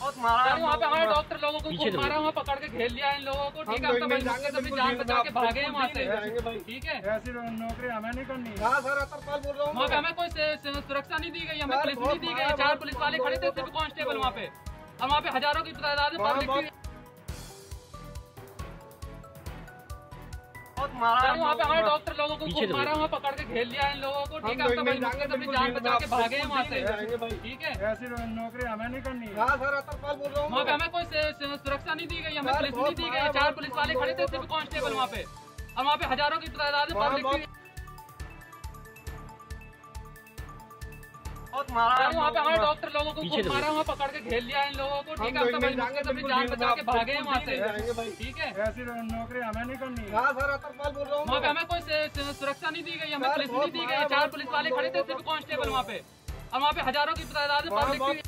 बहुत मारा सर वहाँ पे हमारे डॉक्टर लोगों को खूब। मारा वहाँ पकड़ के घेर लिया इन लोगों को ठीक है? हम तो बिल्कुल जान बचा के भागे हैं वहाँ से। ठीक है? ऐसी नौकरी हमें नहीं करनी। हाँ सर अतरपाल बोल रहा वहाँ पे हमें कोई सुरक्षा नहीं दी गई हमें पुलिस नहीं दी गई। चार पुलिस वाले खड़े थे सिर्फ़ कांस्टेबल वहाँ पे। और वहाँ पे हज़ारों की तादाद में बहुत- मारा वहाँ पे हमारे डॉक्टर लोगों को मारा वहाँ पकड़ के घेर लिया इन लोगों को। ठीक है अपनी जान बचा के भागे वहाँ से। ठीक है? ऐसी नौकरी हमें नहीं करनी हाँ। सर अतरपाल बोल रहा हूँ। वहाँ पे हमें कोई सुरक्षा नहीं दी गई हमें पुलिस नहीं दी गई। चार पुलिस वाले खड़े थे सिर्फ़ कांस्टेबल वहाँ पे। और वहाँ पे हज़ारों की तादाद में पब्लिक बहुत- मारा वहाँ पे हमारे डॉक्टर लोगों को खूब मारा वहाँ पकड़ के घेर लिया इन लोगों को ठीक है? तो जाएँगे, अपनी बिल्कुल जान बचा के भागे हैं वहाँ से। ठीक है? ऐसी नौकरी हमें नहीं करनी हाँ। सर अतरपाल बोल रहा हूँ। वहाँ पे हमें कोई से- से- सुरक्षा नहीं दी गई हमें पुलिस नहीं दी गई। चार पुलिस वाले खड़े थे सिर्फ़ कांस्टेबल वहाँ पे। और वहाँ पे हज़ारों की तादाद में पब्लिक